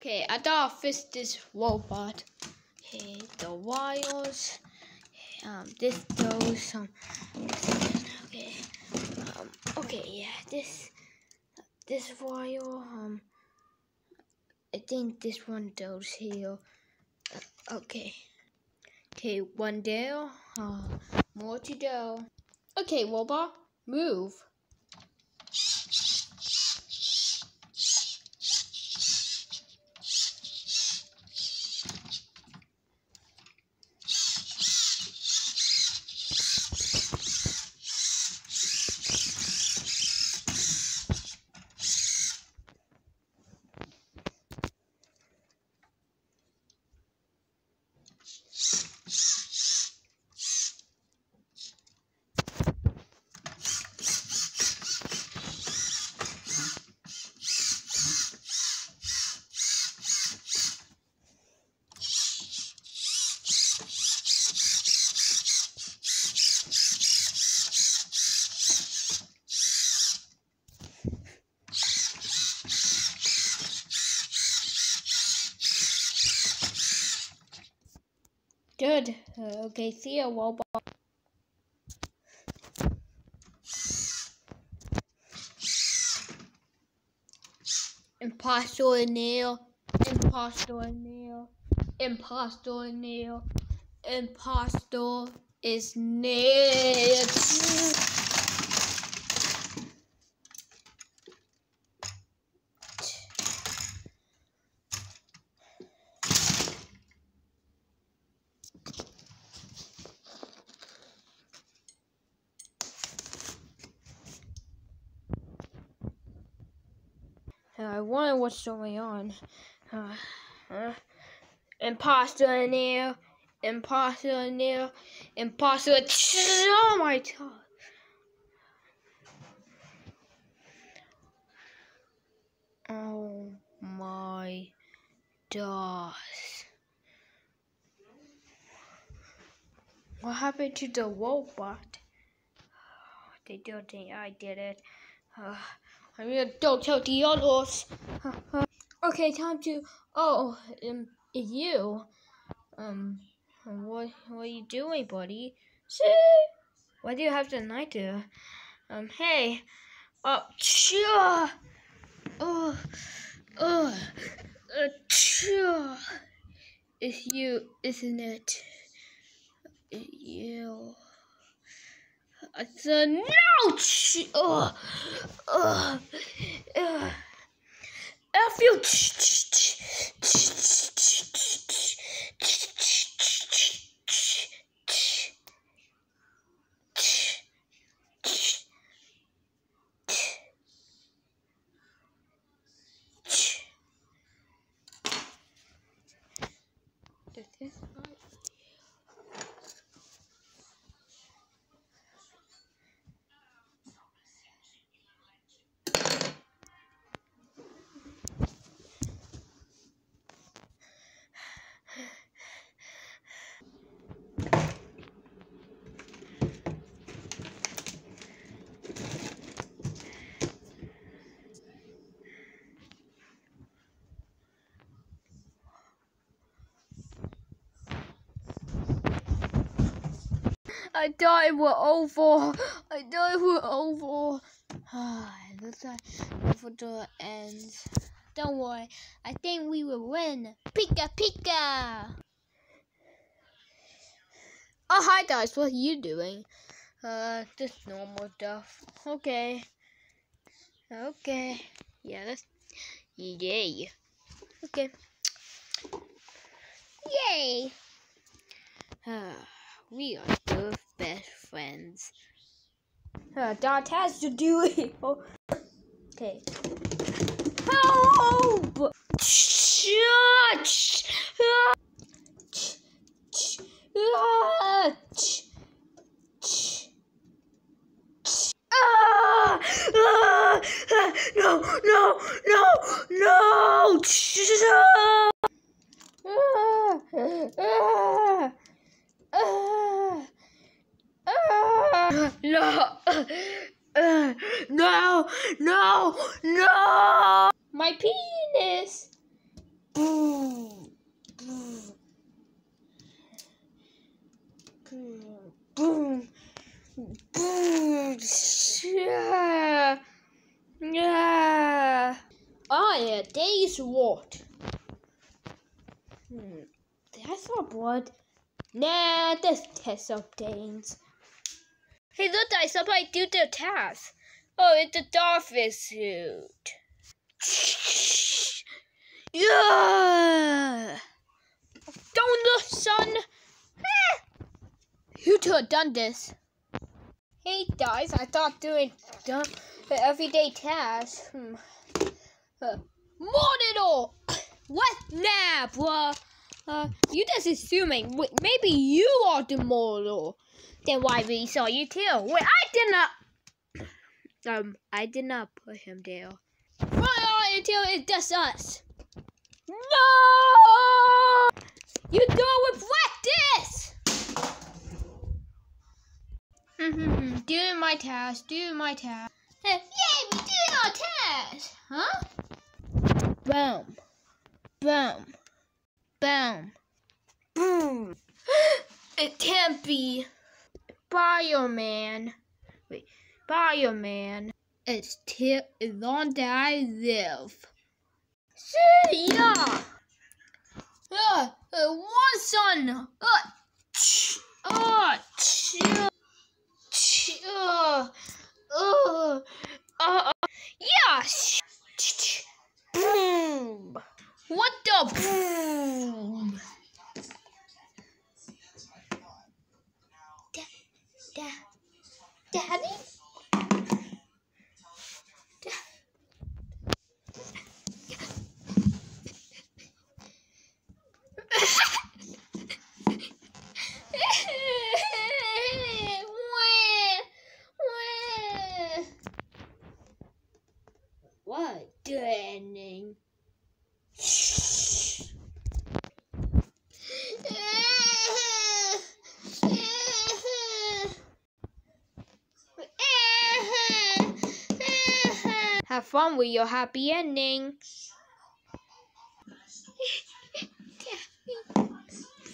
Okay, I gotta fix this robot. Okay, the wires. Um, this goes. Um, okay. Um, okay, yeah, this, this wire. Um, I think this one goes here. Uh, okay. Okay, one there. Uh, more to go. Okay, robot, move. Okay, see you, robot. Impostor Neil. Impostor Neil. Impostor Neil. Impostor is Neil. I wonder what's going on. Uh, uh, imposter in there. Imposter in there. Imposter. Oh my god. Oh my gosh. What happened to the robot? They don't think I did it. Uh, I mean, don't tell the others. okay, time to. Oh, um, you. Um, what what are you doing, buddy? See? Why do you have the night there? Um, hey. Uh, sure. Oh, oh, uh, sure. It's you, isn't it? You. I said no. Oh, oh, uh, F you. This is not I thought it was over. I thought it was over. it looks like the ends. Don't worry. I think we will win. Pika Pika! Oh, hi guys. What are you doing? Uh, just normal stuff. Okay. Okay. Yeah, that's... Yay. Okay. Yay! Uh, we are friends. Uh, Dot has to do it. Oh. Okay. Help! No, no, no, no! No. No, no, no! My penis! Boom, boom, boom, boom, boom. Yeah. yeah. Oh, yeah, days what? Hmm. That's not blood. Nah, this test of things. Hey, look, I somebody do the task. Oh, it's a dolphin suit. Yeah! Don't look, son! You two have done this. Hey guys, I thought doing the everyday tasks. Hmm. Uh, monitor! What now, bruh? Uh, you just assuming wait, maybe you are the model. Then why we saw you too? Wait, I did not. Um, I did not put him there. Why until it's just us? No! You don't reflect this! doing my task, doing my task. Yay, we doing our task! Huh? Boom. Boom. Boom. Boom. it can't be. Bioman. Wait, Bioman. It's till as long as I live. See ya. Uh, uh, one son. Uh, ch- uh, ch- ch- uh, uh, uh, yeah. ch- ch- Boom. What the boom? What doing? Have fun with your happy ending.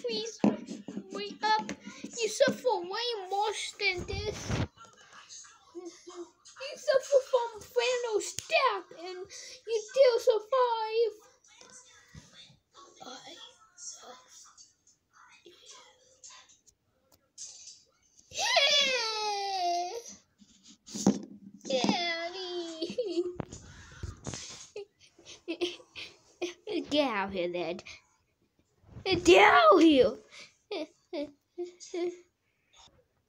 Please wake up. You suffer way more than this. You suffer from fatal stab and you still survive. Daddy. Get out here, then. Get out here.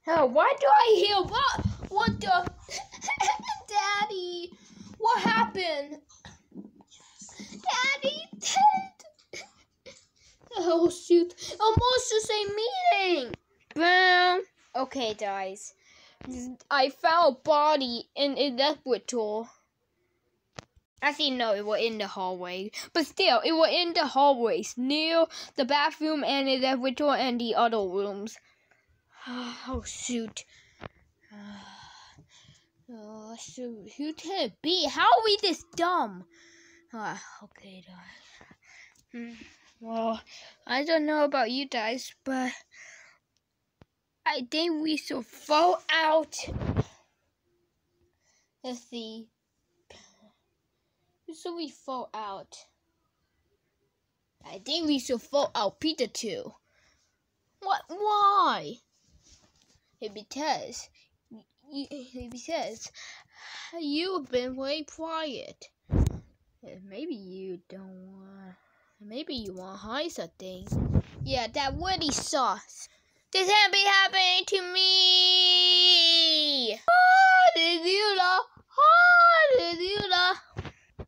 Oh, why do I hear what? What the? Daddy, what happened? Daddy, Dad. Oh shoot! Almost the same meeting. Boom. Okay, guys. I found a body in a laboratory. Actually, no, it was in the hallway. But still, it was in the hallways near the bathroom and the laboratory and the other rooms. Oh shoot. Oh shoot. Who can it be? How are we this dumb? Ah, okay, guys. Hmm. Well, I don't know about you guys, but I think we should fall out. Let's see. Should we fall out? I think we should fall out Peter too. What? Why? Because you, because you've been very quiet. Maybe you don't want. Maybe you want to hide something. Yeah, that woody sauce. This can't be happening to me. Hallelujah! Hallelujah!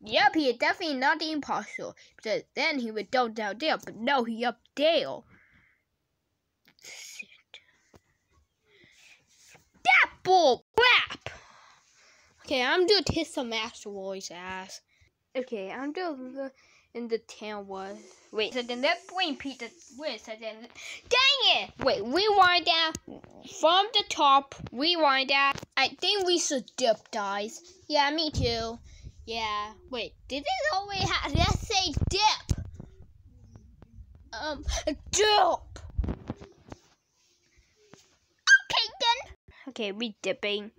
Yep, he is definitely not the imposter. Because then he would go down there, but no, he up there. Shit. That bull crap! Okay, I'm doing kiss some asteroids ass. Okay, I'm doing the in the town was. Wait, so then let's bring Peter with. So then, dang it! Wait, rewind that from the top. Rewind that. I think we should dip, guys. Yeah, me too. Yeah. Wait, did it always have? Let's say dip. Um, dip. Okay then. Okay, we dipping.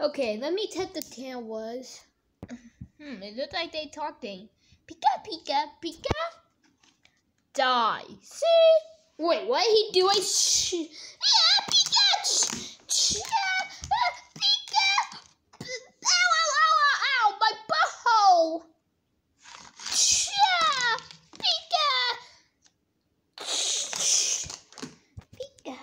Okay, let me check the was. Hmm, it looks like they talking. Pika, Pika, Pika. Die. See? Wait, what he do? I sh- yeah, Pika! Sh- sh- yeah, Pika! Ow, ow, ow, ow, ow, my butthole! Yeah, Pika! Pika.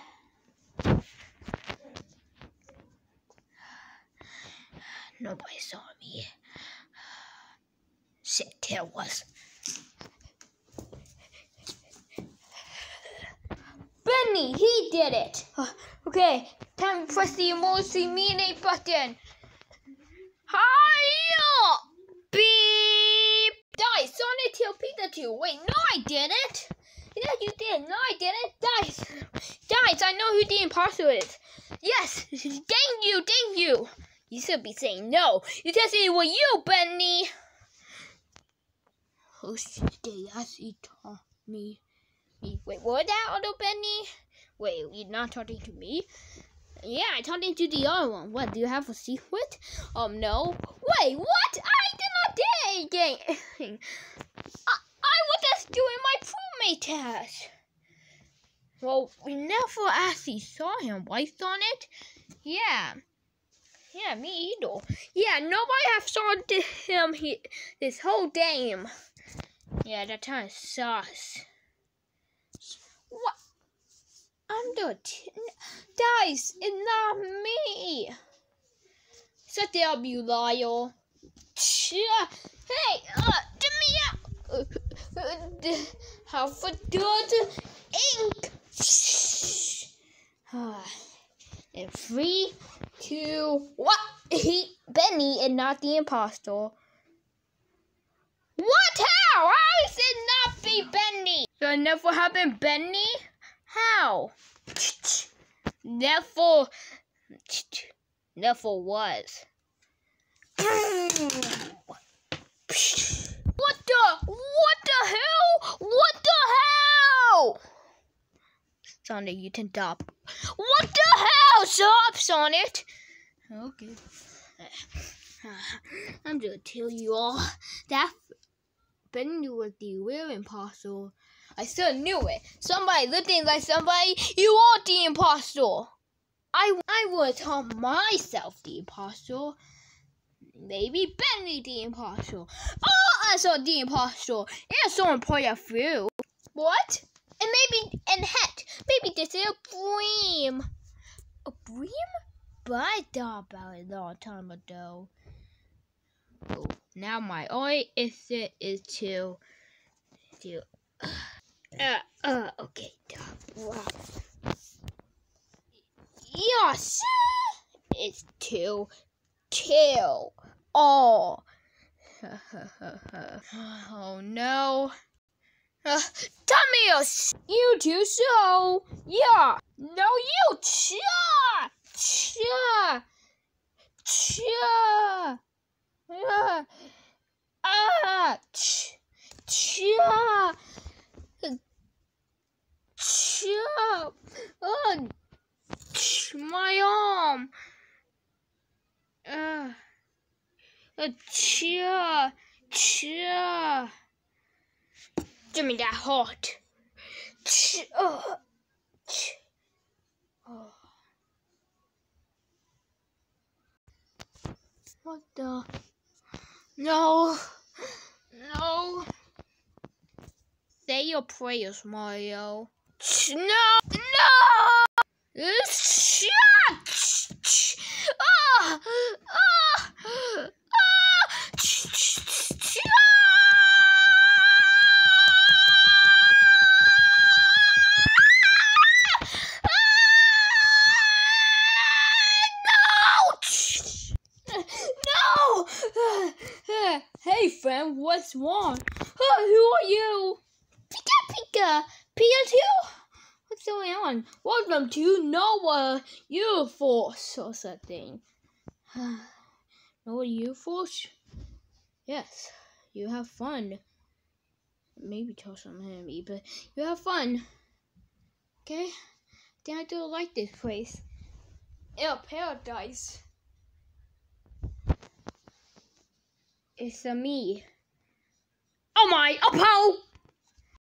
Nobody saw me. Sick tail was. Benny, he did it. Uh, okay, time to press the emergency meeting button. Hiya! Beep! Dice, Sonic Tail Pikachu. Wait, no, I didn't. Yeah, you did. No, I didn't. Dice. Dice, I know who the imposter is. Yes, dang you, dang you. You should be saying no. You just say it was you, Benny. Oh, stay as he taught me. me. Wait, what that, Auto Benny? Wait, you're not talking to me? Yeah, I'm talking to the other one. What, do you have a secret? Um, no. Wait, what? I did not do anything. I, I was just doing my crewmate test. Well, we never actually saw him, right, Sonic? Yeah. Yeah, me either. Yeah, nobody have saw him he, this whole game. Yeah, that kind of sus. What? I'm the Dice, it's not me. Shut up, you liar. Hey, uh, get me out. Uh, uh, Have a dirt ink. In three, two, what? He, Benny, and not the impostor. What? How? How is it not be Benny? So never happened, Benny? How? Never, never was. What the? What the hell? What the hell? Sonic, you can stop. What the hell? Stop, Sonic. Okay. I'm gonna tell you all that Benny was the real impostor. I still knew it. Somebody looking like somebody, you are the impostor. I, I would call myself the impostor. Maybe Benny the imposter. Oh, I saw the impostor. It's so important a you. What? And maybe, and heck, maybe this is a dream. A dream? But I thought about it a long time ago. Oh, now my only issue is to, to, uh, uh, okay, wow. Yes, it's to kill all. oh no. Uh, you too so. Yeah. No, you. Cha. Cha. Cha. Ah. Ah. Ch. Cha. Cha. Oh. Ch. My arm. Uh. Uh. Cha. Cha. Give me that heart. Oh. What the? No. No. Say your prayers, Mario. No. No. What's going on? Welcome to Noah U-Force or something. Noah U-Force? Yes, you have fun. Maybe tell some me, but you have fun. Okay? Then I do like this place. Yeah, paradise. It's a me. Oh my, oh,